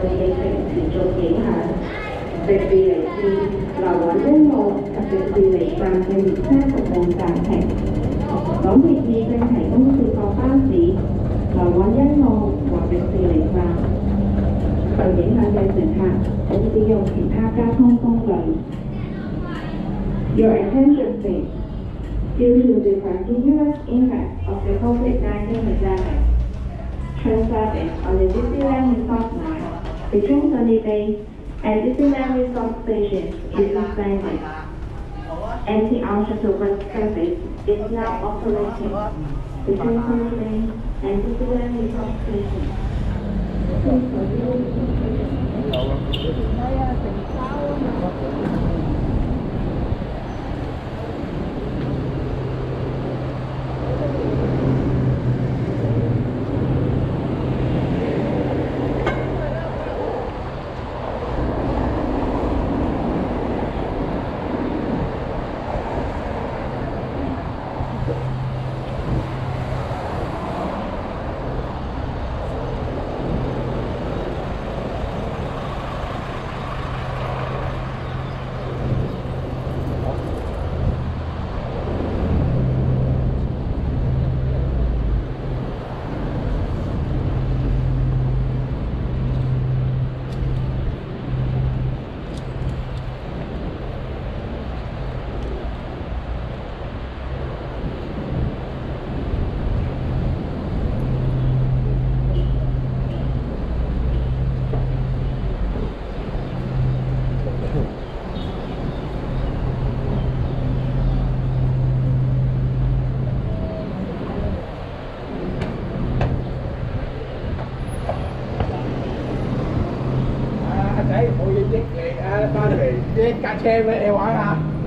对疫情持续影响。迪士尼线来往一路及迪士尼站嘅列车服务暂停。港铁现正提供接驳巴士来往一路和迪士尼站。受影响嘅乘客请使用其他交通工具。Your attention please. Due to the continuous impact of the COVID-19 pandemic, train service on the Disneyland Resort line between Sunny Bay and Disneyland Resort Station is. MTR shuttle bus service is now operating between Sunny Bay and Disneyland Resort Station. 你啊，翻嚟益架車俾你玩下。